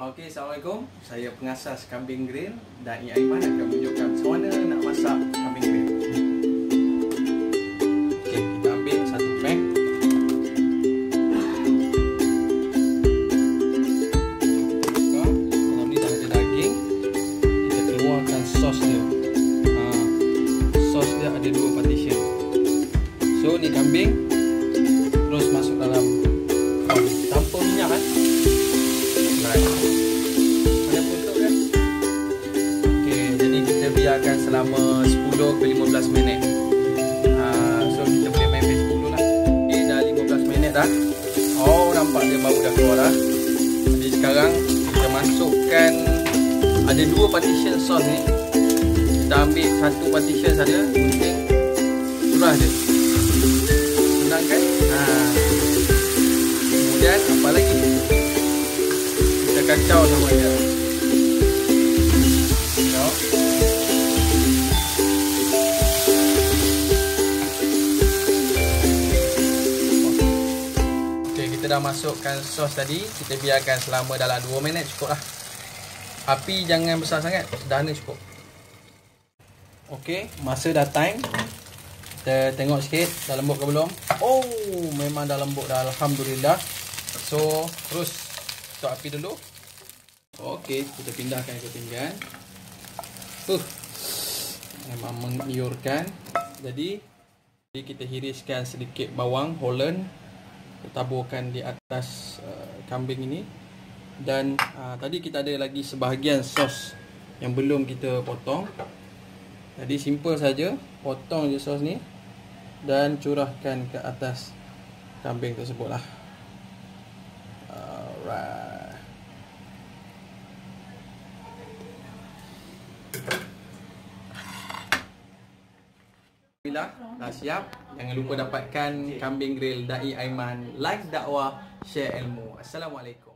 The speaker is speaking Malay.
Okey, Assalamualaikum. Saya pengasas kambing grill dan I Aiman akan menunjukkan macam mana nak masak kambing grill. Okey, kita ambil satu pan. Buka. Dalam ni dah ada daging. Kita keluarkan sos dia. Ha, sos dia ada dua partition. So, ni kambing selama 10 ke 15 minit. Uh, so kita boleh main Facebook dulu lah. Okey, dah 15 minit dah. Oh, nampak dia bau dah keluar dah. Jadi sekarang kita masukkan ada dua partition sos ni. Kita ambil satu partition saja, gunting. Curah je. Senang kan? Ha. Kemudian apa lagi? Kita kacau sama dia. Dah masukkan sos tadi. Kita biarkan selama dalam 2 minit cukup lah. Api jangan besar sangat. Sederhana cukup. Okey, masa dah time. Kita tengok sikit dah lembut ke belum. Oh, memang dah lembut dah. Alhamdulillah. So, terus tutup api dulu. Okey, kita pindahkan ke pinggan. Uh, memang menggiurkan. Jadi, jadi kita hiriskan sedikit bawang Holland. Taburkan di atas uh, kambing ini. Dan uh, tadi kita ada lagi sebahagian sos yang belum kita potong. Jadi simple saja, potong je sos ni dan curahkan ke atas kambing tersebutlah. Alright. Alhamdulillah dah siap. Jangan lupa dapatkan kambing grill Dai Aiman. Like dakwah, share ilmu. Assalamualaikum.